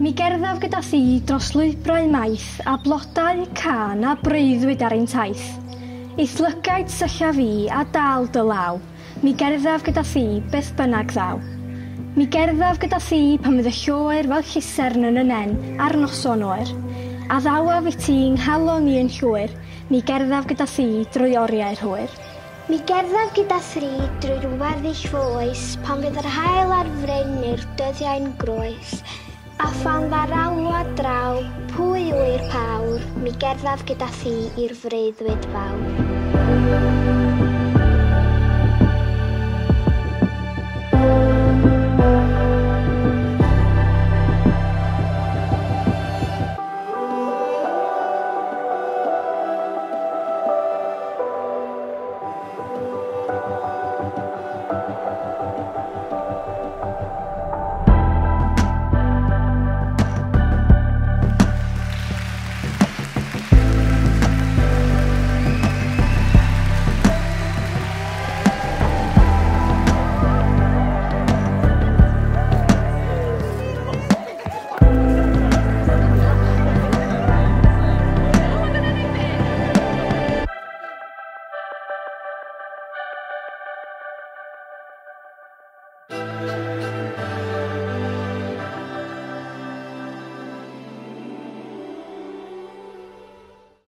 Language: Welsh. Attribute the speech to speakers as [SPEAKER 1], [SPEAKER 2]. [SPEAKER 1] Mi gerddaf gyda thi dros lwybrau maith a blodau can a breuddwyd ar ein taith. Eith lygaid sylla fi a dal dy law, mi gerddaf gyda thi beth bynnag ddaw. Mi gerddaf gyda thi pan fydd y lloer fel llusern yn y nen ar noson oer. A ddawaf i ti yng nghalon i yn llwyr, mi gerddaf gyda thi drwy oriau hwyr. Mi
[SPEAKER 2] gerddaf gyda thri drwy'r weddill fwys, pan fydd yr hael ar fryn neu'r dyddiau'n groes, A phan ddarawla draw, pwy i'r pawr, mi gerddaf gyda thi i'r freuddwyd fawr. Thank you.